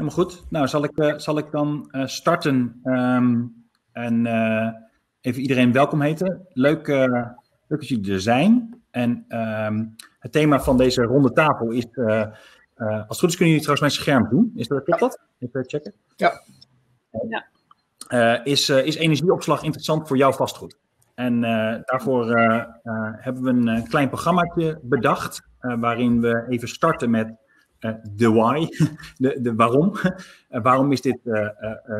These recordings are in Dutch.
Helemaal goed. Nou, zal ik, uh, zal ik dan uh, starten um, en uh, even iedereen welkom heten. Leuk, leuk dat jullie er zijn. En um, het thema van deze ronde tafel is, als het goed is kunnen jullie trouwens mijn scherm doen. Is dat, klopt dat? Even checken. Ja. ja. is, is energieopslag interessant voor jouw vastgoed? En daarvoor hebben we een klein programmaatje bedacht, waarin we even starten met de why, de, de waarom. Uh, waarom is dit uh,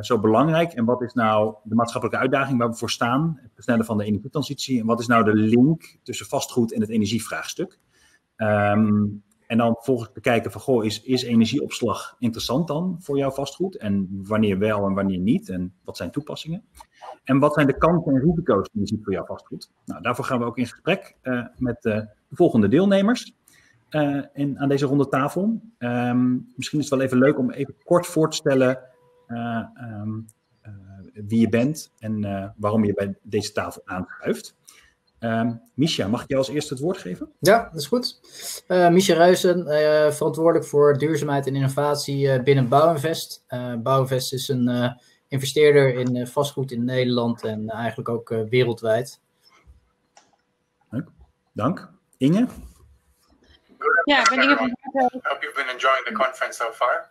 zo belangrijk en wat is nou de maatschappelijke uitdaging waar we voor staan, het versnellen van de energietransitie en wat is nou de link tussen vastgoed en het energievraagstuk. Um, en dan volgens bekijken van, goh, is, is energieopslag interessant dan voor jouw vastgoed? En wanneer wel en wanneer niet? En wat zijn toepassingen? En wat zijn de kansen en risico's die ziet voor jouw vastgoed? Nou, daarvoor gaan we ook in gesprek met de volgende deelnemers uh, in, aan deze ronde tafel. Um, misschien is het wel even leuk om even kort voor te stellen uh, um, uh, wie je bent en waarom je bij deze tafel aanschuift. Um, Misha, mag ik jou als eerste het woord geven? Ja, dat is goed. Misha Ruijsen, verantwoordelijk voor duurzaamheid en innovatie binnen Bouwinvest. Bouwinvest is een investeerder in vastgoed in Nederland en eigenlijk ook wereldwijd. Leuk, dank. Inge? Yeah, ik ben Inge van Hope you've been enjoying the conference so far.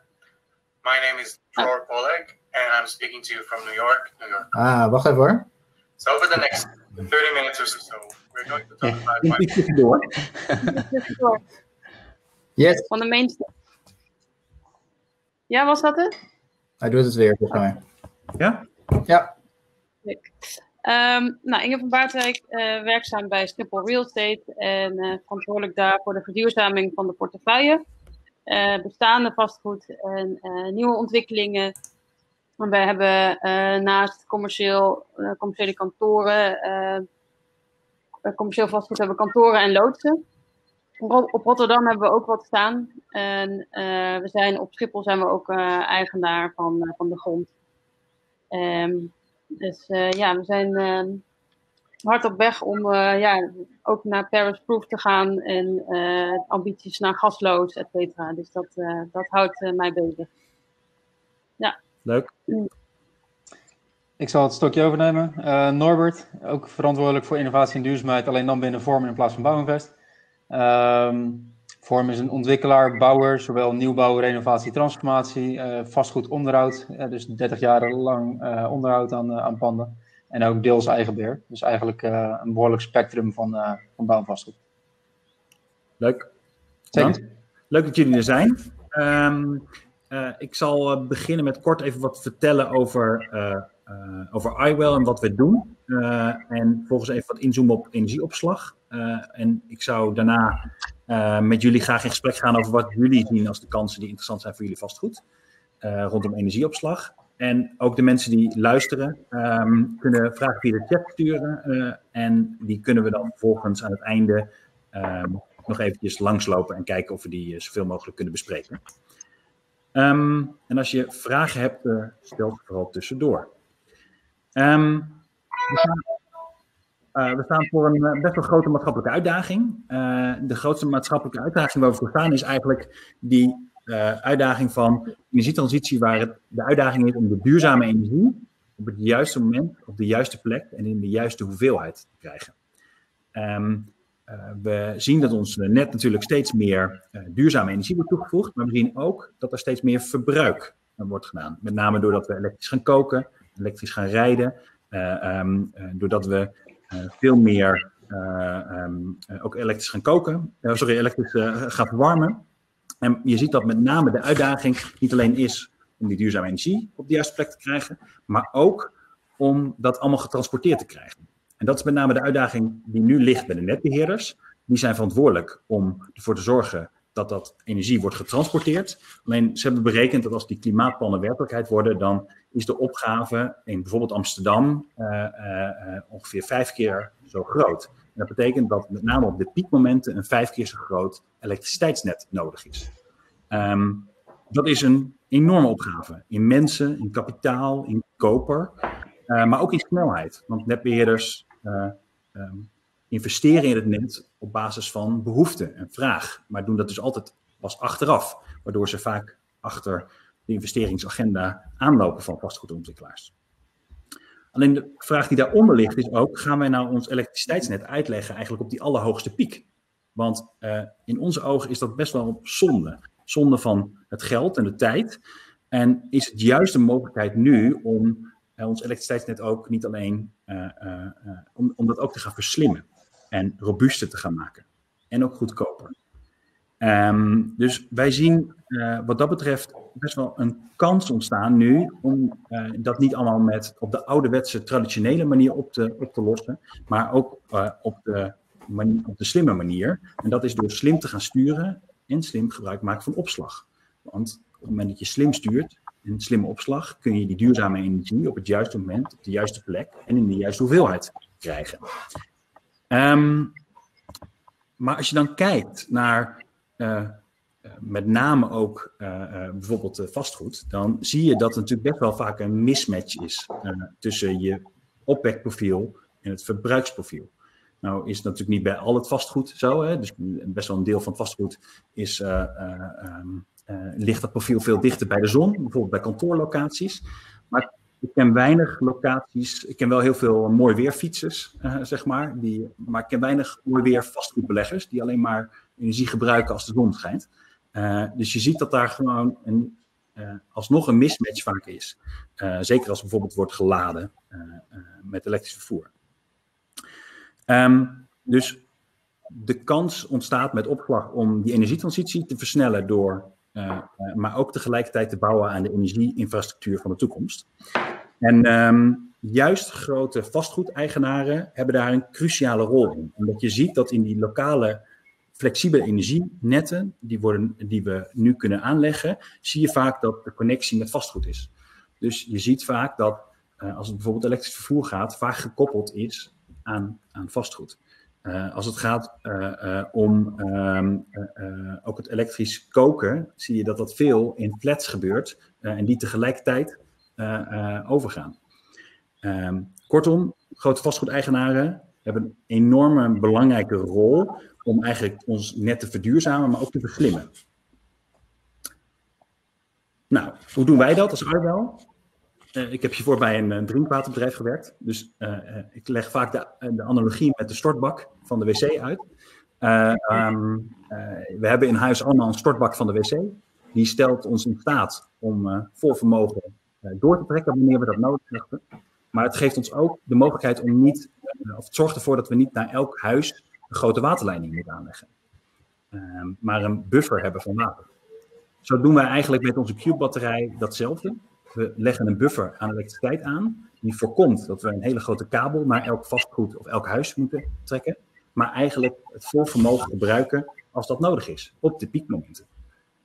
My name is Dror Oleg and I'm speaking to you from New York, New York. Ah, wacht even hoor. So over the next 30 minutes or so, we're going to talk about why... yes. On the main... Ja, was dat het? Hij doet het weer, volgens mij. Ja? Ja. Um, nou, Inge van Baartwijk, uh, werkzaam bij Schiphol Real Estate en uh, verantwoordelijk daar voor de verduurzaming van de portefeuille. Uh, bestaande vastgoed en nieuwe ontwikkelingen. En wij hebben naast commercieel, commerciële kantoren, commercieel vastgoed hebben we kantoren en loodsen. Op Rotterdam hebben we ook wat staan. En we zijn, op Schiphol zijn we ook eigenaar van, van de grond. Um, dus uh, ja, we zijn uh, hard op weg om uh, ja, ook naar Paris Proof te gaan en ambities naar gasloos, et cetera. Dus dat, dat houdt mij bezig. Ja. Leuk. Ik zal het stokje overnemen. Norbert, ook verantwoordelijk voor innovatie en duurzaamheid, alleen dan binnen Vorm in plaats van Bouwinvest. Ehm, Vorm is een ontwikkelaar, bouwer, zowel nieuwbouw, renovatie, transformatie, uh, vastgoed, onderhoud. Uh, dus 30 jaar lang uh, onderhoud aan, aan panden. En ook deels eigen beheer. Dus eigenlijk een behoorlijk spectrum van, van bouw en vastgoed. Leuk. Zeker. Leuk dat jullie er zijn. Um, ik zal beginnen met kort even wat vertellen over, over iWell en wat we doen. en volgens even wat inzoomen op energieopslag. en ik zou daarna met jullie graag in gesprek gaan over wat jullie zien als de kansen die interessant zijn voor jullie vastgoed. Rondom energieopslag. En ook de mensen die luisteren um, kunnen vragen via de chat sturen. En die kunnen we dan vervolgens aan het einde um, nog eventjes langslopen en kijken of we die zoveel mogelijk kunnen bespreken. Um, en als je vragen hebt, stel ze vooral tussendoor. We gaan uh, we staan voor een uh, best wel grote maatschappelijke uitdaging. Uh, de grootste maatschappelijke uitdaging waar we voor staan is eigenlijk die uitdaging van energietransitie, waar het de uitdaging is om de duurzame energie op het juiste moment, op de juiste plek en in de juiste hoeveelheid te krijgen. Um, we zien dat ons net natuurlijk steeds meer duurzame energie wordt toegevoegd, maar we zien ook dat er steeds meer verbruik wordt gedaan. Met name doordat we elektrisch gaan koken, elektrisch gaan rijden, um, doordat we uh, veel meer um, ook elektrisch gaan koken, sorry, elektrisch gaan verwarmen. En je ziet dat met name de uitdaging niet alleen is om die duurzame energie op de juiste plek te krijgen, maar ook om dat allemaal getransporteerd te krijgen. En dat is met name de uitdaging die nu ligt bij de netbeheerders. Die zijn verantwoordelijk om ervoor te zorgen dat dat energie wordt getransporteerd. Alleen ze hebben berekend dat als die klimaatplannen werkelijkheid worden, dan is de opgave in bijvoorbeeld Amsterdam uh, uh, ongeveer vijf keer zo groot. Dat betekent dat met name op de piekmomenten een vijf keer zo groot elektriciteitsnet nodig is. Um, dat is een enorme opgave in mensen, in kapitaal, in koper, uh, maar ook in snelheid. Want netbeheerders um, investeren in het net op basis van behoefte en vraag, maar doen dat dus altijd pas achteraf, waardoor ze vaak achter de investeringsagenda aanlopen van vastgoedontwikkelaars. Alleen de vraag die daaronder ligt is ook, gaan wij nou ons elektriciteitsnet uitleggen eigenlijk op die allerhoogste piek? Want uh, in onze ogen is dat best wel zonde. Zonde van het geld en de tijd. En is het juist een mogelijkheid nu om uh, ons elektriciteitsnet ook niet alleen, om, om dat ook te gaan verslimmen en robuuster te gaan maken. En ook goedkoper. Um, dus wij zien wat dat betreft best wel een kans ontstaan nu om dat niet allemaal met op de ouderwetse traditionele manier op te, op te lossen, maar ook op de op de slimme manier. En dat is door slim te gaan sturen en slim gebruik maken van opslag. Want op het moment dat je slim stuurt, een slimme opslag, kun je die duurzame energie op het juiste moment, op de juiste plek en in de juiste hoeveelheid krijgen. Um, maar als je dan kijkt naar uh, met name ook uh, uh, bijvoorbeeld vastgoed, dan zie je dat er natuurlijk best wel vaak een mismatch is tussen je opwekprofiel en het verbruiksprofiel. Nou is het natuurlijk niet bij al het vastgoed zo. Hè? Dus best wel een deel van het vastgoed is, uh, ligt dat profiel veel dichter bij de zon. Bijvoorbeeld bij kantoorlocaties. Ik ken weinig locaties. Ik ken wel heel veel mooi weerfietsers, zeg maar. Die, maar ik ken weinig mooi weer vastgoedbeleggers die alleen maar energie gebruiken als de zon schijnt. dus je ziet dat daar gewoon een, alsnog een mismatch vaak is. zeker als bijvoorbeeld wordt geladen met elektrisch vervoer. Um, dus de kans ontstaat met opslag om die energietransitie te versnellen door, uh, uh, maar ook tegelijkertijd te bouwen aan de energieinfrastructuur van de toekomst. En um, juist grote vastgoedeigenaren hebben daar een cruciale rol in. Omdat je ziet dat in die lokale flexibele energienetten, die, worden, die we nu kunnen aanleggen, zie je vaak dat de connectie met vastgoed is. Dus je ziet vaak dat uh, als het bijvoorbeeld elektrisch vervoer gaat, vaak gekoppeld is aan, aan vastgoed. Uh, als het gaat uh, uh, om ehm, ook het elektrisch koken, zie je dat dat veel in flats gebeurt en die tegelijkertijd overgaan. Um, kortom, grote vastgoedeigenaren hebben een enorme belangrijke rol om eigenlijk ons net te verduurzamen, maar ook te verslimmen. Nou, hoe doen wij dat als Arwel? Uh, ik heb hiervoor bij een, een drinkwaterbedrijf gewerkt. Dus uh, ik leg vaak de, de, analogie met de stortbak van de wc uit. Um, we hebben in huis allemaal een stortbak van de wc. Die stelt ons in staat om vol vermogen door te trekken wanneer we dat nodig hebben. Maar het geeft ons ook de mogelijkheid om niet, of het zorgt ervoor dat we niet naar elk huis een grote waterleiding moeten aanleggen. Ehm, maar een buffer hebben van water. Zo doen wij eigenlijk met onze Cube-batterij datzelfde we leggen een buffer aan elektriciteit aan. Die voorkomt dat we een hele grote kabel naar elk vastgoed of elk huis moeten trekken. Maar eigenlijk het vol vermogen gebruiken als dat nodig is, op de piekmomenten.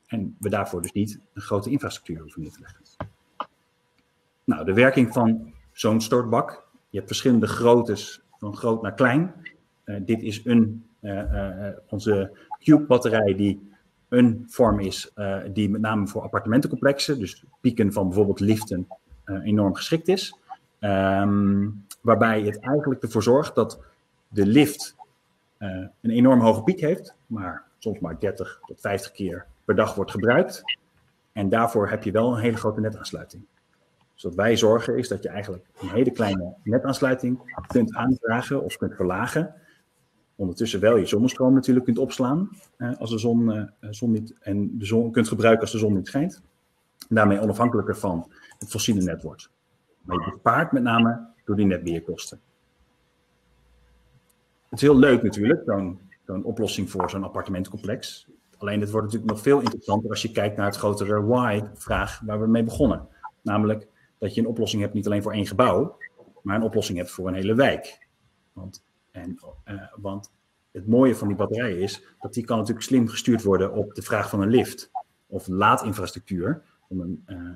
En we daarvoor dus niet een grote infrastructuur hoeven neer te leggen. Nou, de werking van zo'n stortbak. Je hebt verschillende groottes, van groot naar klein. Uh, dit is een, uh, uh, onze Cube-batterij die een vorm is uh, die met name voor appartementencomplexen, dus pieken van bijvoorbeeld liften, uh, enorm geschikt is. Um, waarbij het eigenlijk ervoor zorgt dat de lift uh, een enorm hoge piek heeft, maar soms maar 30 tot 50 keer per dag wordt gebruikt. En daarvoor heb je wel een hele grote netaansluiting. Dus wat wij zorgen is dat je eigenlijk een hele kleine netaansluiting kunt aanvragen of kunt verlagen ondertussen wel je zonnestroom natuurlijk kunt opslaan uh, als de zon, uh, zon niet, en de zon kunt gebruiken als de zon niet schijnt. Daarmee onafhankelijker van het fossiele net wordt. Maar je bespaart met name door die netbeheerkosten. Het is heel leuk natuurlijk, zo'n zo oplossing voor zo'n appartementcomplex. Alleen het wordt natuurlijk nog veel interessanter als je kijkt naar het grotere why-vraag waar we mee begonnen. Namelijk dat je een oplossing hebt niet alleen voor één gebouw, maar een oplossing hebt voor een hele wijk. Want en, uh, want het mooie van die batterij is dat die kan natuurlijk slim gestuurd worden op de vraag van een lift of laadinfrastructuur van een, uh, uh,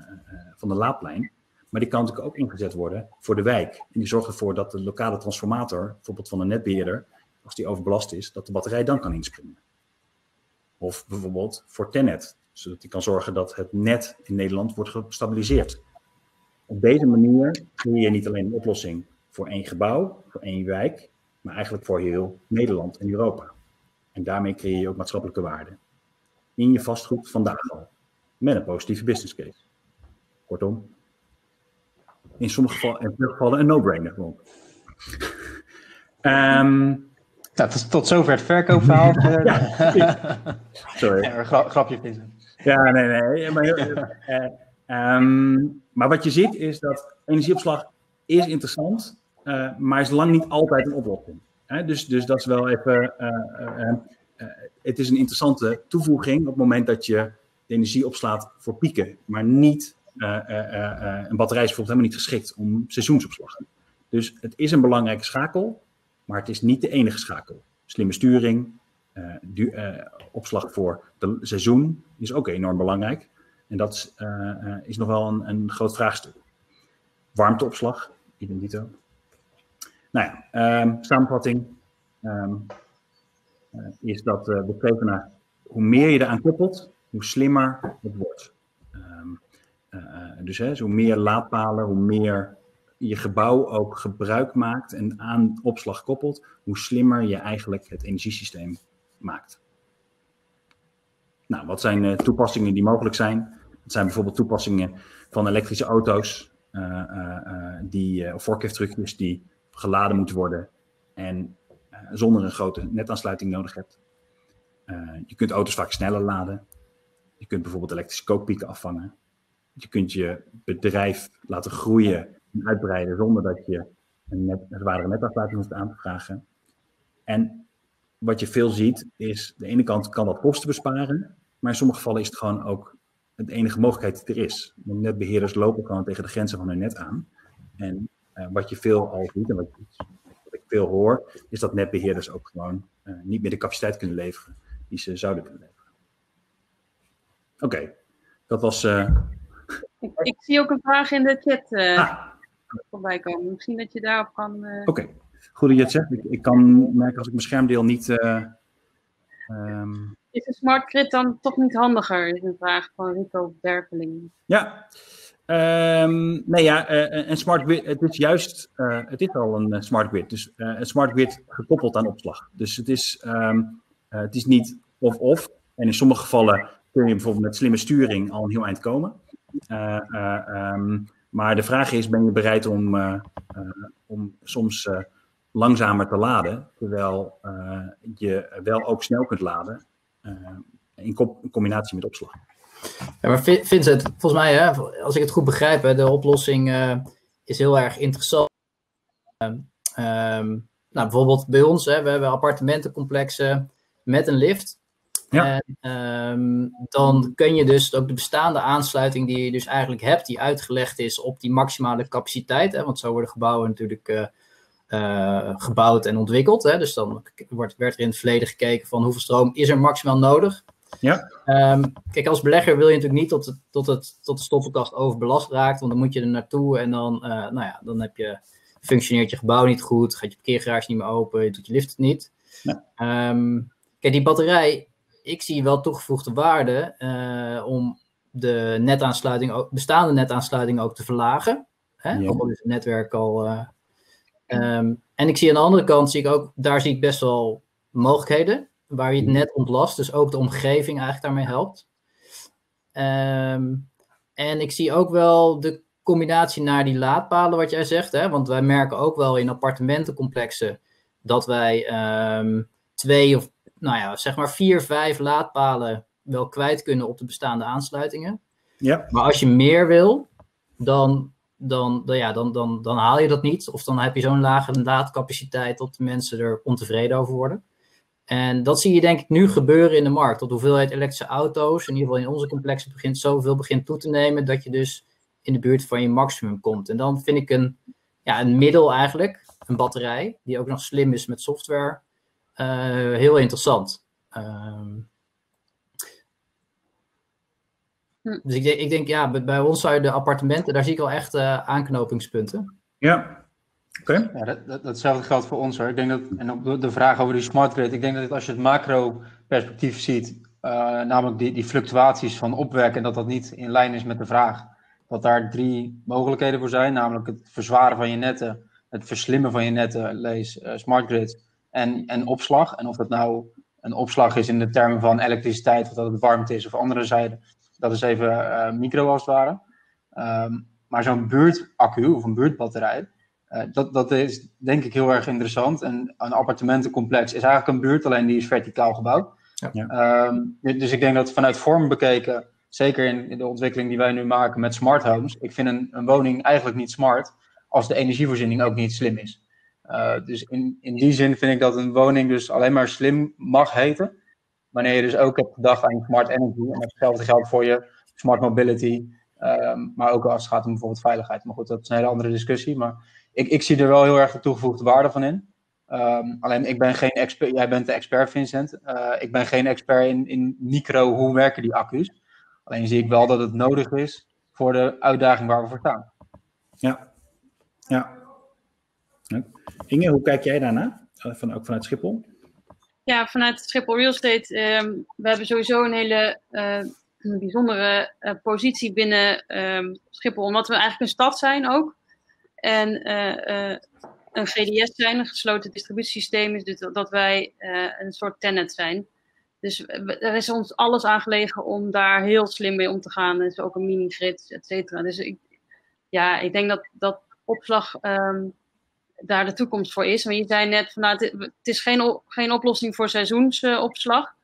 van de laadplein. Maar die kan natuurlijk ook ingezet worden voor de wijk. En die zorgt ervoor dat de lokale transformator, bijvoorbeeld van een netbeheerder, als die overbelast is, dat de batterij dan kan inspringen. Of bijvoorbeeld voor Tenet, zodat die kan zorgen dat het net in Nederland wordt gestabiliseerd. Op deze manier creëer je niet alleen een oplossing voor één gebouw, voor één wijk, maar eigenlijk voor heel Nederland en Europa. En daarmee creëer je ook maatschappelijke waarde. In je vastgoed vandaag al. Met een positieve business case. Kortom, in sommige gevallen, in veel gevallen een no-brainer. um, nou, tot, zover het verkoopverhaal. Sorry. Ja, gra grapje vinden. Ja, nee, nee. Maar, uh, um, maar wat je ziet is dat energieopslag is interessant, maar is lang niet altijd een oplossing. Hè? Dus, dus dat is wel even. Uh, het is een interessante toevoeging op het moment dat je de energie opslaat voor pieken, maar niet. een batterij is bijvoorbeeld helemaal niet geschikt om seizoensopslag. Dus het is een belangrijke schakel, maar het is niet de enige schakel. Slimme sturing, opslag voor het seizoen is ook enorm belangrijk. En dat is, nog wel een, een groot vraagstuk. Warmteopslag, idem. Nou ja, um, samenvatting um, uh, is dat uh, we kijken naar hoe meer je eraan koppelt, hoe slimmer het wordt. Um, uh, dus, hè, dus hoe meer laadpalen, hoe meer je gebouw ook gebruik maakt en aan opslag koppelt, hoe slimmer je eigenlijk het energiesysteem maakt. Nou, wat zijn toepassingen die mogelijk zijn? Dat zijn bijvoorbeeld toepassingen van elektrische auto's, uh, uh, die, of forklifttrucjes die geladen moeten worden en zonder een grote netaansluiting nodig hebt. je kunt auto's vaak sneller laden. Je kunt bijvoorbeeld elektrische kookpieken afvangen. Je kunt je bedrijf laten groeien en uitbreiden zonder dat je een, net, zwaardere netaansluiting hoeft aan te vragen. En wat je veel ziet is, de ene kant kan dat kosten besparen, maar in sommige gevallen is het gewoon ook de enige mogelijkheid die er is. Netbeheerders lopen gewoon tegen de grenzen van hun net aan. En wat je veel al ziet en wat, wat, ik veel hoor, is dat netbeheerders ook gewoon uh, niet meer de capaciteit kunnen leveren die ze zouden kunnen leveren. Oké, okay. dat was. Uh... Ik, ik, zie ook een vraag in de chat ah. voorbij komen. Misschien dat je daarop kan. Oké, okay. goed dat je het zegt. Ik, ik, kan merken als ik mijn schermdeel niet. Um... Is een smart grid dan toch niet handiger? Is een vraag van Rico Berkeling. Ja, um, nee ja, uh, een smart grid, het is juist, uh, het is al een smart grid. Dus een smart grid gekoppeld aan opslag. Dus het is, um, het is niet of-of. En in sommige gevallen kun je bijvoorbeeld met slimme sturing al een heel eind komen. Um, maar de vraag is, ben je bereid om, om soms langzamer te laden, terwijl je wel ook snel kunt laden in combinatie met opslag? Ja, maar Vincent, volgens mij, hè, als ik het goed begrijp, hè, de oplossing uh, is heel erg interessant. Uh, um, nou, bijvoorbeeld bij ons, hè, we hebben appartementencomplexen met een lift. Ja. En um, dan kun je dus ook de bestaande aansluiting die je dus eigenlijk hebt, die uitgelegd is op die maximale capaciteit. Hè, want zo worden gebouwen natuurlijk uh, uh, gebouwd en ontwikkeld. Hè, dus dan wordt, werd er in het verleden gekeken van hoeveel stroom is er maximaal nodig. Ja. Um, kijk, als belegger wil je natuurlijk niet tot, het, tot, het, tot de stoffelkast overbelast raakt, want dan moet je er naartoe en dan, uh, nou ja, dan heb je, functioneert je gebouw niet goed, gaat je parkeergarage niet meer open, je doet je lift niet. Ja. Um, kijk, die batterij, ik zie wel toegevoegde waarde uh, om de netaansluiting, bestaande netaansluiting ook te verlagen. Hè? Ja. Ook al is het netwerk al. Uh, um, en ik zie aan de andere kant, zie ik ook, daar zie ik best wel mogelijkheden waar je het net ontlast. Dus ook de omgeving eigenlijk daarmee helpt. Um, en ik zie ook wel de combinatie naar die laadpalen, wat jij zegt. Hè? Want wij merken ook wel in appartementencomplexen dat wij um, twee of, nou ja, zeg maar vier, vijf laadpalen wel kwijt kunnen op de bestaande aansluitingen. Ja. Maar als je meer wil, dan, dan, dan, ja, dan, dan, dan haal je dat niet. Of dan heb je zo'n lage laadcapaciteit dat de mensen er ontevreden over worden. En dat zie je denk ik nu gebeuren in de markt. Dat de hoeveelheid elektrische auto's, in ieder geval in onze complexen, begint zoveel begint toe te nemen dat je dus in de buurt van je maximum komt. En dan vind ik een, ja, een middel eigenlijk, een batterij, die ook nog slim is met software, uh, heel interessant. Um, dus ik denk, ik denk, ja, bij ons zou je de appartementen, daar zie ik al echt uh, aanknopingspunten. Ja, Ja, dat, dat, datzelfde geldt voor ons hoor. Ik denk dat, en op de, vraag over die smart grid, ik denk dat als je het macro perspectief ziet, uh, namelijk die, die fluctuaties van opwekken, dat dat niet in lijn is met de vraag. Dat daar drie mogelijkheden voor zijn, namelijk het verzwaren van je netten, het verslimmen van je netten, lees uh, smart grid, en, en opslag. En of dat nou een opslag is in de termen van elektriciteit, of dat het warmte is of andere zijde, dat is even uh, micro als het ware. Ehm, maar zo'n buurtaccu of een buurtbatterij, uh, dat, dat is denk ik heel erg interessant. En een appartementencomplex is eigenlijk een buurt, alleen die is verticaal gebouwd. Ja. Ehm, dus ik denk dat vanuit vorm bekeken, zeker in, de ontwikkeling die wij nu maken met smart homes, ik vind een, een woning eigenlijk niet smart als de energievoorziening ook niet slim is. Uh, dus in, in die zin vind ik dat een woning dus alleen maar slim mag heten. Wanneer je dus ook hebt gedacht aan smart energy. En hetzelfde geldt voor je smart mobility. Um, maar ook als het gaat om bijvoorbeeld veiligheid. Maar goed, dat is een hele andere discussie. Maar ik, ik zie er wel heel erg de toegevoegde waarde van in. Um, alleen ik ben geen expert, jij bent de expert Vincent. Uh, ik ben geen expert in, in micro, hoe werken die accu's. Alleen zie ik wel dat het nodig is voor de uitdaging waar we voor staan. Ja, ja. Inge, hoe kijk jij daarna? Eh, van, ook vanuit Schiphol? Ja, vanuit Schiphol Real Estate. Um, we hebben sowieso een hele uh, bijzondere uh, positie binnen um, Schiphol. Omdat we eigenlijk een stad zijn ook. En een GDS zijn, een gesloten distributiesysteem, is dus dat wij een soort tenant zijn. Dus er is ons alles aangelegen om daar heel slim mee om te gaan. Er is ook een mini-grid, et cetera. Dus ik, ja, ik denk dat, dat opslag um, daar de toekomst voor is. Maar je zei net, van, nou, het, is geen, geen oplossing voor seizoensopslag.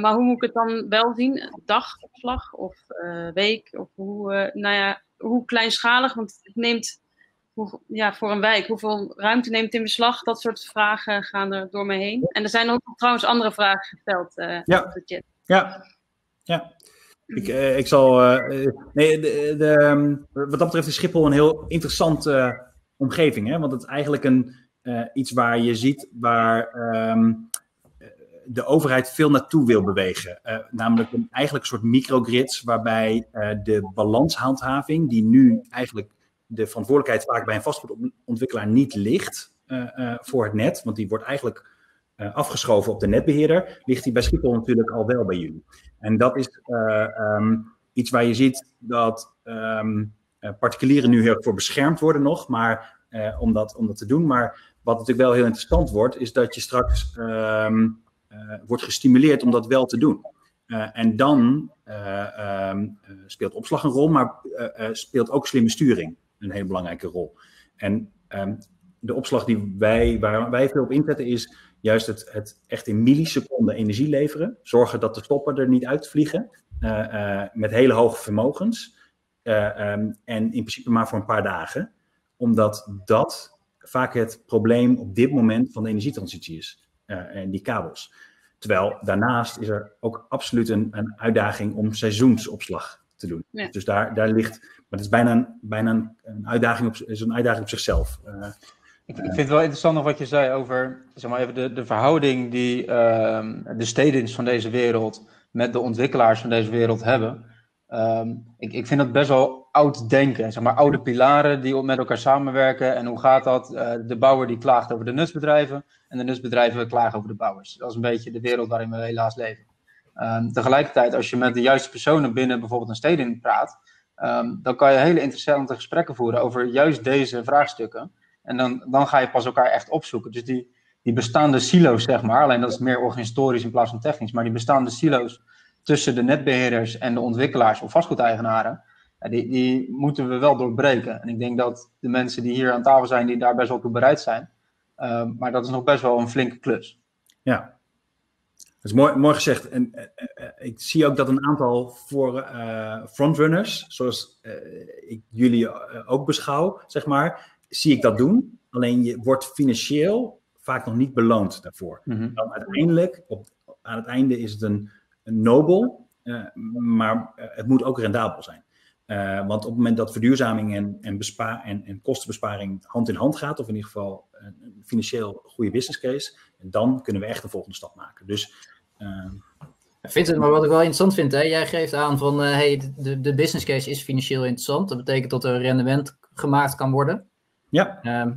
Maar hoe moet ik het dan wel zien? Dagopslag of week? Of hoe, uh, nou ja, hoe kleinschalig? Want het neemt hoe, ja, voor een wijk, hoeveel ruimte neemt het in beslag? Dat soort vragen gaan er door me heen. En er zijn ook trouwens andere vragen gesteld ja. op de chat. Ja, ja. Ik, ik zal. nee, de, de, ehm, wat dat betreft is Schiphol een heel interessant omgeving. Hè? Want het is eigenlijk een, uh, iets waar je ziet waar um, de overheid veel naartoe wil bewegen. Uh, namelijk een, eigenlijk een soort microgrids waarbij uh, de balanshandhaving, die nu eigenlijk de verantwoordelijkheid vaak bij een vastgoedontwikkelaar niet ligt voor het net, want die wordt eigenlijk afgeschoven op de netbeheerder, ligt die bij Schiphol natuurlijk al wel bij jullie. En dat is um, iets waar je ziet dat um, eh, particulieren nu heel erg voor beschermd worden nog, maar om, dat, om dat te doen. Maar wat natuurlijk wel heel interessant wordt, is dat je straks uh, wordt gestimuleerd om dat wel te doen. en dan um, speelt opslag een rol, maar speelt ook slimme sturing een hele belangrijke rol. En um, de opslag die wij, waar wij veel op inzetten is juist het, het echt in milliseconden energie leveren. Zorgen dat de stoppen er niet uitvliegen met hele hoge vermogens. Uh, um, en in principe maar voor een paar dagen. Omdat dat vaak het probleem op dit moment van de energietransitie is. Uh, en die kabels. Terwijl daarnaast is er ook absoluut een, een uitdaging om seizoensopslag te doen. Ja. Dus daar, daar ligt. Maar het is bijna een, bijna een, een uitdaging, op, is een uitdaging op zichzelf. Uh, ik, ik, vind het wel interessant nog wat je zei over zeg maar even de, de verhouding die uh, de steden van deze wereld met de ontwikkelaars van deze wereld hebben. Um, ik, ik vind dat best wel oud denken. Zeg maar oude pilaren die met elkaar samenwerken. En hoe gaat dat? Uh, de bouwer die klaagt over de nutsbedrijven. En de nutsbedrijven klagen over de bouwers. Dat is een beetje de wereld waarin we helaas leven. Um, tegelijkertijd, als je met de juiste personen binnen bijvoorbeeld een steding praat. Um, dan kan je hele interessante gesprekken voeren over juist deze vraagstukken. En dan, dan ga je pas elkaar echt opzoeken. Dus die, die bestaande silo's, zeg maar. Alleen dat is meer organisatorisch in plaats van technisch. Maar die bestaande silo's tussen de netbeheerders en de ontwikkelaars of vastgoedeigenaren, die, die moeten we wel doorbreken. En ik denk dat de mensen die hier aan tafel zijn, die daar best wel toe bereid zijn. Uh, maar dat is nog best wel een flinke klus. Ja, dat is mooi, mooi gezegd. En uh, uh, ik zie ook dat een aantal voor uh, frontrunners, zoals ik jullie ook beschouw, zeg maar, zie ik dat doen. Alleen je wordt financieel vaak nog niet beloond daarvoor. Mm -hmm. Dan uiteindelijk, op, aan het einde is het een nobel, uh, maar het moet ook rendabel zijn. Uh, want op het moment dat verduurzaming en, en, bespa en, en kostenbesparing hand in hand gaat, of in ieder geval een, financieel goede business case, dan kunnen we echt een volgende stap maken. Dus. Vincent, maar wat ik wel interessant vind, hè? jij geeft aan van hey, de, de business case is financieel interessant. Dat betekent dat er een rendement gemaakt kan worden. Ja. Ehm,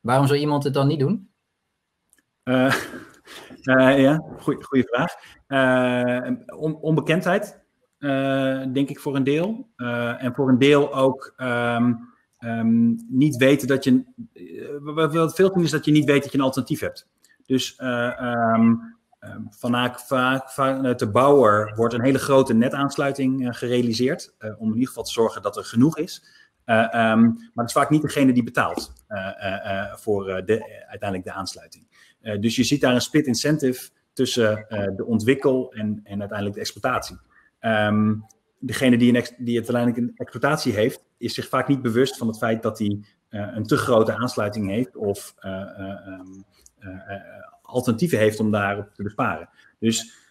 waarom zou iemand het dan niet doen? Uh, ja, goede vraag. Uh, on, onbekendheid, uh, denk ik voor een deel. en voor een deel ook um, um, niet weten dat je. wat veel doen is dat je niet weet dat je een alternatief hebt. Dus um, vanuit, vaak vanuit de bouwer wordt een hele grote netaansluiting gerealiseerd. om in ieder geval te zorgen dat er genoeg is. Ehm, maar het is vaak niet degene die betaalt voor de, uiteindelijk de aansluiting. dus je ziet daar een split incentive tussen de ontwikkel en, en uiteindelijk de exploitatie. Um, degene die, een, die uiteindelijk een exploitatie heeft, is zich vaak niet bewust van het feit dat hij uh, een te grote aansluiting heeft of um, alternatieven heeft om daarop te besparen. Dus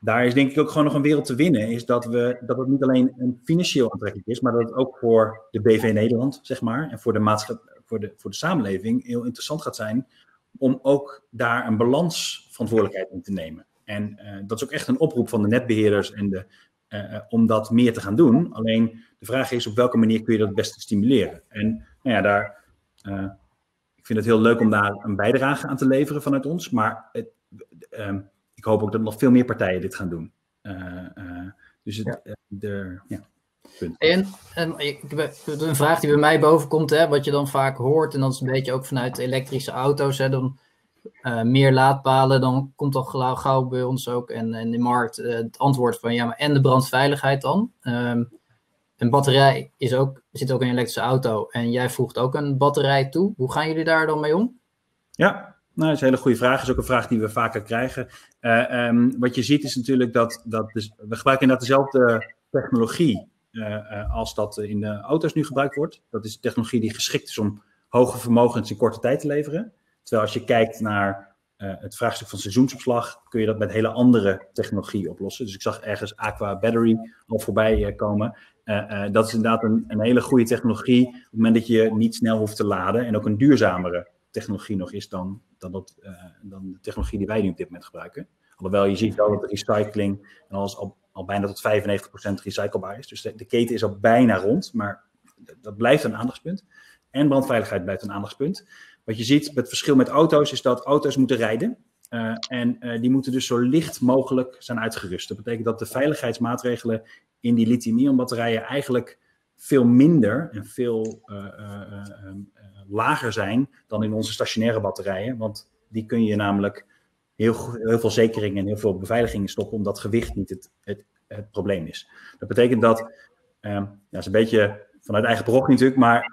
daar is denk ik ook gewoon nog een wereld te winnen. Is dat, we, dat het niet alleen een financieel aantrekkelijk is, maar dat het ook voor de BV Nederland, zeg maar, en voor de, maatschappij, voor de, voor de samenleving heel interessant gaat zijn om ook daar een balansverantwoordelijkheid in te nemen. En dat is ook echt een oproep van de netbeheerders en de uh, om dat meer te gaan doen. Alleen de vraag is op welke manier kun je dat het beste stimuleren. En nou ja, daar, uh, ik vind het heel leuk om daar een bijdrage aan te leveren vanuit ons. Maar het, uh, ik hoop ook dat nog veel meer partijen dit gaan doen. dus het, ja. de, ja. Punt. En, en ik, een vraag die bij mij boven komt, hè, wat je dan vaak hoort, en dat is een beetje ook vanuit elektrische auto's, hè, dan uh, meer laadpalen, dan komt al gauw, gauw bij ons ook en in de markt uh, het antwoord van ja, maar en de brandveiligheid dan. Um, een batterij is ook, zit ook in een elektrische auto en jij voegt ook een batterij toe. Hoe gaan jullie daar dan mee om? Ja, nou, dat is een hele goede vraag. Dat is ook een vraag die we vaker krijgen. Uh, um, wat je ziet is natuurlijk dat, dat dus, we gebruiken inderdaad dezelfde technologie als dat in de auto's nu gebruikt wordt. Dat is technologie die geschikt is om hoge vermogens in korte tijd te leveren. Terwijl als je kijkt naar uh, het vraagstuk van seizoensopslag, kun je dat met hele andere technologie oplossen. Dus ik zag ergens Aqua Battery al voorbij uh, komen. Uh, dat is inderdaad een, hele goede technologie op het moment dat je niet snel hoeft te laden en ook een duurzamere technologie nog is dan, dan, dat, dan de technologie die wij nu op dit moment gebruiken. Alhoewel je ziet wel dat de recycling en alles al, al bijna tot 95% recyclebaar is. Dus de, keten is al bijna rond, maar dat blijft een aandachtspunt. En brandveiligheid blijft een aandachtspunt. Wat je ziet, het verschil met auto's, is dat auto's moeten rijden. Uh, en uh, die moeten dus zo licht mogelijk zijn uitgerust. Dat betekent dat de veiligheidsmaatregelen in die lithium-ion batterijen eigenlijk veel minder en veel uh, lager zijn dan in onze stationaire batterijen. Want die kun je namelijk heel, heel veel zekeringen en heel veel beveiligingen stoppen, omdat gewicht niet het, het, het probleem is. Dat betekent dat, ja, dat is een beetje vanuit eigen parochie natuurlijk, maar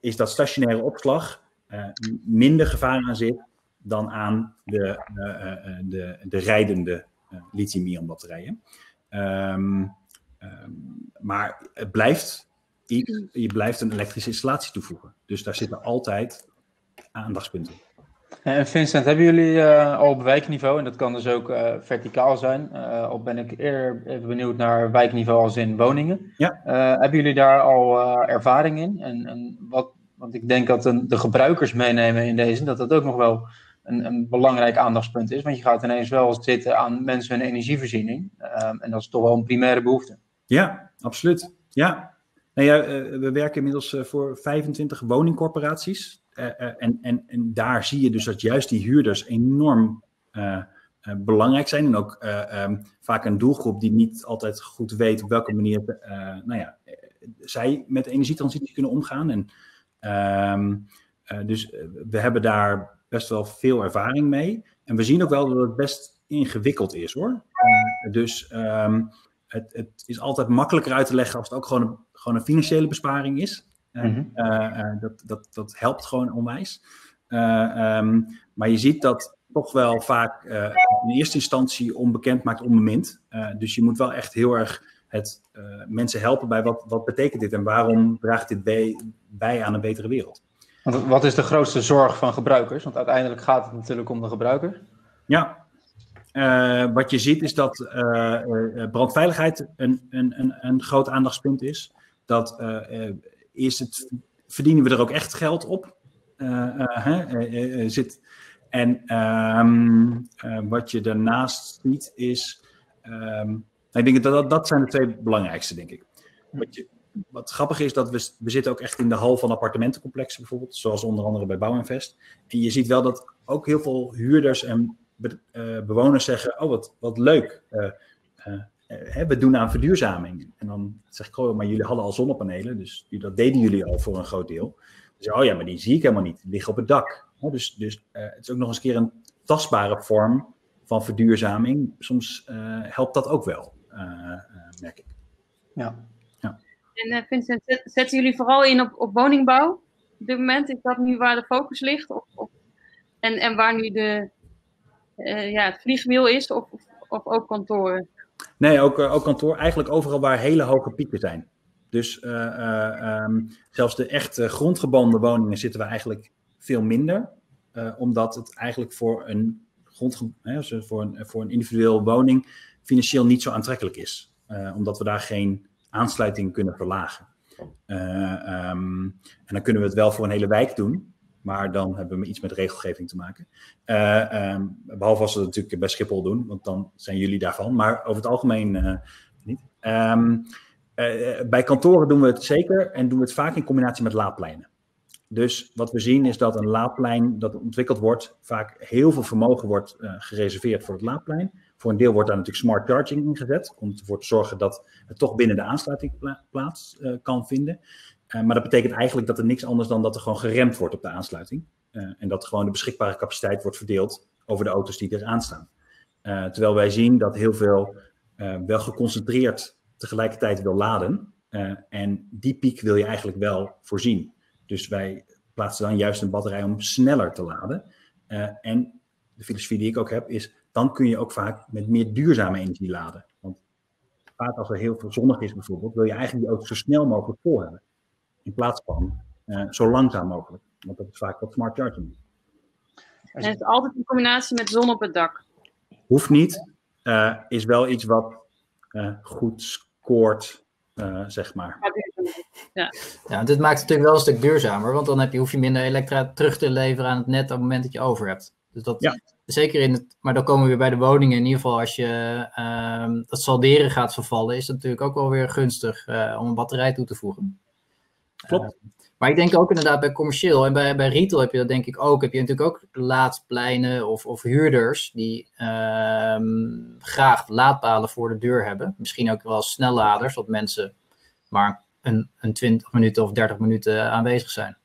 is dat stationaire opslag uh, minder gevaar aan zit dan aan de, uh, de, de rijdende lithium-ion batterijen. Um, um, maar het blijft, je, je blijft een elektrische installatie toevoegen. Dus daar zitten altijd aandachtspunten. En Vincent, hebben jullie uh, al op wijkniveau, en dat kan dus ook uh, verticaal zijn, uh, of ben ik eerder even benieuwd naar wijkniveau als in woningen. Ja. hebben jullie daar al ervaring in? En, en wat, want ik denk dat de, de gebruikers meenemen in deze, dat dat ook nog wel een, een, belangrijk aandachtspunt is. Want je gaat ineens wel zitten aan mensen hun energievoorziening. Um, en dat is toch wel een primaire behoefte. Ja, absoluut. Ja. Nou uh, we werken inmiddels uh, voor 25 woningcorporaties. Uh, en, en, en daar zie je dus dat juist die huurders enorm belangrijk zijn. En ook um, vaak een doelgroep die niet altijd goed weet op welke manier nou ja, zij met energietransitie kunnen omgaan. En Um, uh, dus eh, we hebben daar best wel veel ervaring mee. En we zien ook wel dat het best ingewikkeld is hoor. Dus um, het, het, is altijd makkelijker uit te leggen als het ook gewoon een, gewoon een financiële besparing is. Mm -hmm. dat, dat, dat helpt gewoon onwijs. Um, maar je ziet dat toch wel vaak in eerste instantie onbekend maakt onbemind. dus je moet wel echt heel erg het uh, mensen helpen bij wat, wat betekent dit en waarom draagt dit bij, bij aan een betere wereld. Want wat is de grootste zorg van gebruikers? Want uiteindelijk gaat het natuurlijk om de gebruiker. Ja, uh, wat je ziet is dat uh, brandveiligheid een, een, een, een groot aandachtspunt is. Dat is het, verdienen we er ook echt geld op? zit, en um, wat je daarnaast ziet is um, ik denk dat, dat zijn de twee belangrijkste, denk ik. Wat, je, wat grappig is, dat we, we zitten ook echt in de hal van appartementencomplexen bijvoorbeeld, zoals onder andere bij Bouwinvest. En je ziet wel dat ook heel veel huurders en be, uh, bewoners zeggen, oh wat, wat leuk, uh, uh, we doen aan verduurzaming. En dan zeg ik, oh, maar jullie hadden al zonnepanelen, dus dat deden jullie al voor een groot deel. Dus oh ja, maar die zie ik helemaal niet, die liggen op het dak. dus dus het is ook nog eens een keer een tastbare vorm van verduurzaming, soms helpt dat ook wel, merk ik. Ja. ja. En Vincent, zetten jullie vooral in op, op woningbouw? Op dit moment is dat nu waar de focus ligt? Of, of en, en waar nu de, ja, het vliegwiel is, of, of ook kantoren? Nee, ook, ook kantoor. Eigenlijk overal waar hele hoge pieken zijn. Dus uh, um, zelfs de echte grondgebonden woningen zitten we eigenlijk veel minder. Uh, omdat het eigenlijk voor een, grond, hè, voor een, voor een individueel woning financieel niet zo aantrekkelijk is. omdat we daar geen aansluiting kunnen verlagen. Um, en dan kunnen we het wel voor een hele wijk doen. Maar dan hebben we iets met regelgeving te maken. Um, behalve als we het natuurlijk bij Schiphol doen, want dan zijn jullie daarvan. Maar over het algemeen niet. Uh, bij kantoren doen we het zeker en doen we het vaak in combinatie met laadpleinen. Dus wat we zien is dat een laadplein dat ontwikkeld wordt, vaak heel veel vermogen wordt gereserveerd voor het laadplein. Voor een deel wordt daar natuurlijk smart charging ingezet, om ervoor te zorgen dat het toch binnen de aansluiting pla plaats uh, kan vinden. maar dat betekent eigenlijk dat er niks anders dan dat er gewoon geremd wordt op de aansluiting. en dat gewoon de beschikbare capaciteit wordt verdeeld over de auto's die er aanstaan. terwijl wij zien dat heel veel wel geconcentreerd tegelijkertijd wil laden. En die piek wil je eigenlijk wel voorzien. Dus wij plaatsen dan juist een batterij om sneller te laden. En de filosofie die ik ook heb is, dan kun je ook vaak met meer duurzame energie laden. Want vaak als er heel veel zonnig is bijvoorbeeld, wil je eigenlijk die auto zo snel mogelijk vol hebben. In plaats van uh, zo langzaam mogelijk. Want dat is vaak wat smart charging. En het is altijd in combinatie met zon op het dak. Hoeft niet. is wel iets wat goed scoort, uh, zeg maar. Ja. ja, dit maakt het natuurlijk wel een stuk duurzamer, want dan heb je, hoef je minder elektra terug te leveren aan het net op het moment dat je over hebt. Dus dat, ja. zeker in het, maar dan komen we weer bij de woningen. In ieder geval, als je uh, dat salderen gaat vervallen, is dat natuurlijk ook wel weer gunstig uh, om een batterij toe te voegen. Klopt. Maar ik denk ook inderdaad bij commercieel en bij, bij retail heb je dat denk ik ook. Heb je natuurlijk ook laadpleinen of, of huurders die um, graag laadpalen voor de deur hebben. Misschien ook wel snelladers, dat mensen maar een, een 20 minuten of 30 minuten aanwezig zijn.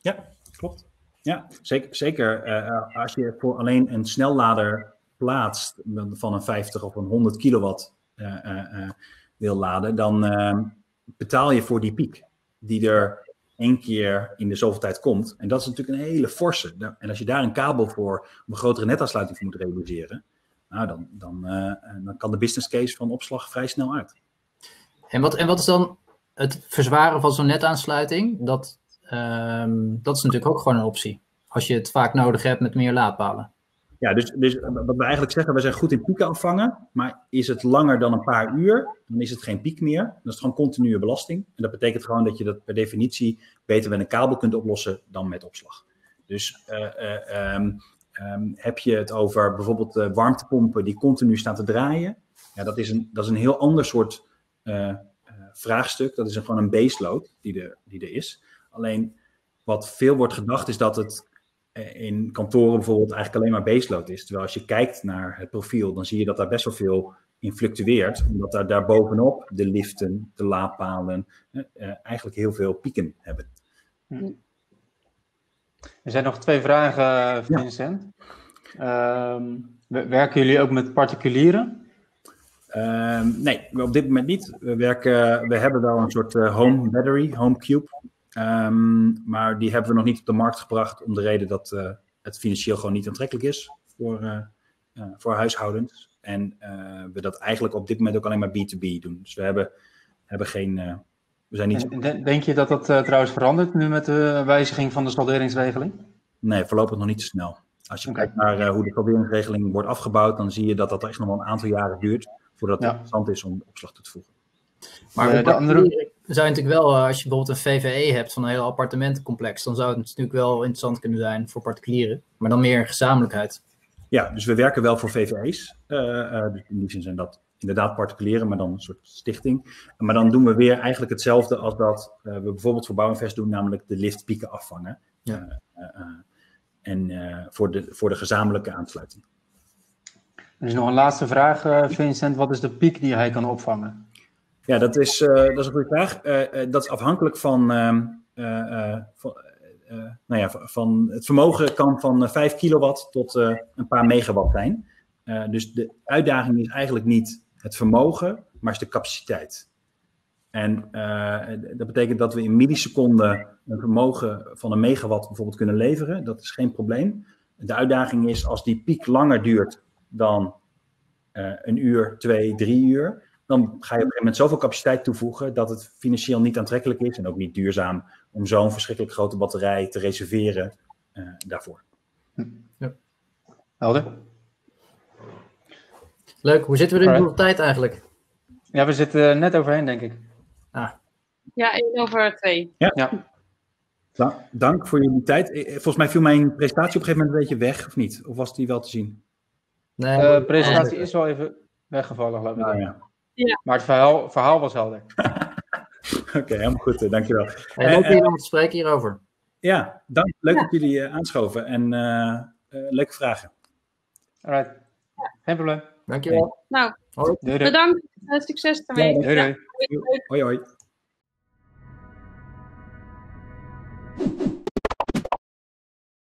Ja, klopt. Ja, zeker. zeker uh, als je voor alleen een snellader plaatst van een 50 of een 100 kilowatt uh, wil laden, dan ehm, betaal je voor die piek die er één keer in de zoveel tijd komt. En dat is natuurlijk een hele forse. En als je daar een kabel voor, een grotere netaansluiting voor moet realiseren, nou, dan, dan, dan kan de business case van opslag vrij snel uit. En wat, en wat is dan het verzwaren van zo'n netaansluiting? Dat, um, dat is natuurlijk ook gewoon een optie. Als je het vaak nodig hebt met meer laadpalen. Ja, dus, dus wat we eigenlijk zeggen, we zijn goed in pieken afvangen, maar is het langer dan een paar uur, dan is het geen piek meer. Dan is het gewoon continue belasting. En dat betekent gewoon dat je dat per definitie beter met een kabel kunt oplossen dan met opslag. Dus uh, uh, um, um, heb je het over bijvoorbeeld warmtepompen die continu staan te draaien, ja, dat is een, dat is een heel ander soort vraagstuk. Dat is gewoon een baseload die er, die er is. Alleen wat veel wordt gedacht is dat het in kantoren bijvoorbeeld eigenlijk alleen maar baseload is. Terwijl als je kijkt naar het profiel, dan zie je dat daar best wel veel in fluctueert. Omdat daar daarbovenop de liften, de laadpalen, eh, eigenlijk heel veel pieken hebben. Hm. Er zijn nog twee vragen, Vincent. Ja. Um, werken jullie ook met particulieren? Um, nee, op dit moment niet. We, werken, we hebben wel een soort uh, home battery, home cube. Um, maar die hebben we nog niet op de markt gebracht om de reden dat uh, het financieel gewoon niet aantrekkelijk is voor, uh, uh, voor huishoudens. En we dat eigenlijk op dit moment ook alleen maar B2B doen. Dus we hebben, hebben geen. we zijn niet... En, denk je dat dat trouwens verandert nu met de wijziging van de salderingsregeling? Nee, voorlopig nog niet te snel. Als je okay. kijkt naar hoe de salderingsregeling wordt afgebouwd, dan zie je dat dat echt nog wel een aantal jaren duurt voordat het ja. interessant is om opslag toe te voegen. Maar de andere zou je natuurlijk wel, als je bijvoorbeeld een VVE hebt van een heel appartementencomplex, dan zou het natuurlijk wel interessant kunnen zijn voor particulieren, maar dan meer gezamenlijkheid. Ja, dus we werken wel voor VVE's. Uh, uh, dus in die zin zijn dat inderdaad particulieren, maar dan een soort stichting. Maar dan doen we weer eigenlijk hetzelfde als dat uh, we bijvoorbeeld voor Bouwinvest doen, namelijk de liftpieken afvangen. Ja. en voor, de, voor de gezamenlijke aansluiting. Er is nog een laatste vraag, Vincent. Wat is de piek die hij kan opvangen? Ja, dat is, uh, dat is een goede vraag. Uh, uh, dat is afhankelijk van, uh, van, nou ja, van het vermogen kan van 5 kilowatt tot een paar megawatt zijn. dus de uitdaging is eigenlijk niet het vermogen, maar is de capaciteit. En dat betekent dat we in milliseconden een vermogen van een megawatt bijvoorbeeld kunnen leveren. Dat is geen probleem. De uitdaging is als die piek langer duurt dan een uur, twee, drie uur, dan ga je op een gegeven moment zoveel capaciteit toevoegen dat het financieel niet aantrekkelijk is en ook niet duurzaam om zo'n verschrikkelijk grote batterij te reserveren uh, daarvoor. Ja. Helder. Leuk. Hoe zitten we er nu op tijd eigenlijk? Ja, we zitten net overheen, denk ik. Ah. Ja, 1 over 2. Ja. ja. Dank voor jullie tijd. Eh, volgens mij viel mijn presentatie op een gegeven moment een beetje weg, of niet? Of was die wel te zien? Nee, de uh, presentatie is wel even weggevallen, geloof ik. Nou, ja. Ja. Maar het verhaal, verhaal was helder. Oké, helemaal goed. Uh, dankjewel. En leuk jullie om te spreken hierover. Ja, dank. Leuk ja. dat jullie uh, aanschoven en uh, leuke vragen. Alright. Geen probleem. Dankjewel. Nou, hoi. Doei, doei. bedankt. succes ermee. Ja, doei, doei. Hoi, hoi.